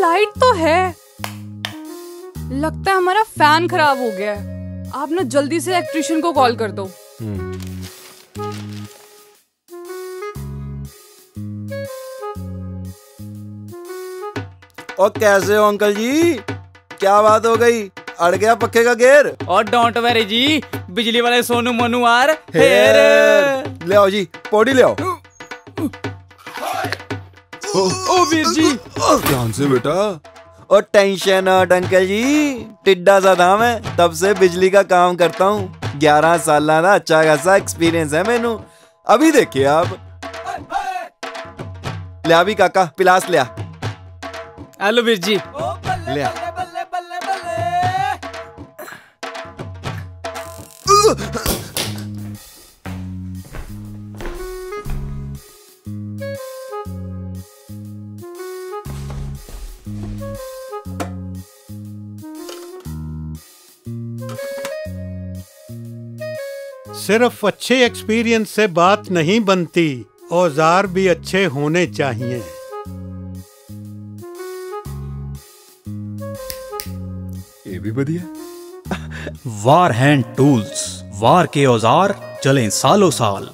Light तो है। लगता है हमारा फ़ैन खराब हो गया है। आप ना जल्दी से इलेक्ट्रिशियन को कॉल कर दो। और कैसे हो अंकल जी? क्या बात हो गई? अड़ गया पक्के का गेर? और डोंट वेरी जी बिजली वाले सोनू मनु आर हेर ले आओ जी पौड़ी ले आओ। ओ वीर जी। ध्यान से बेटा। और टेंशन हट अंकल जी टिड्डा सा था मैं तब से बिजली का काम करता हूँ। ग्यारह साल का अच्छा खासा एक्सपीरियंस है मैनू। अभी देखिए आप। लिया भी काका पिलास लिया हेलो वीर जी। लिया सिर्फ़ अच्छे एक्सपीरियंस से बात नहीं बनती औज़ार भी अच्छे होने चाहिए। ये भी बढ़िया। वार हैंड टूल्स वार के औज़ार चलें सालों साल।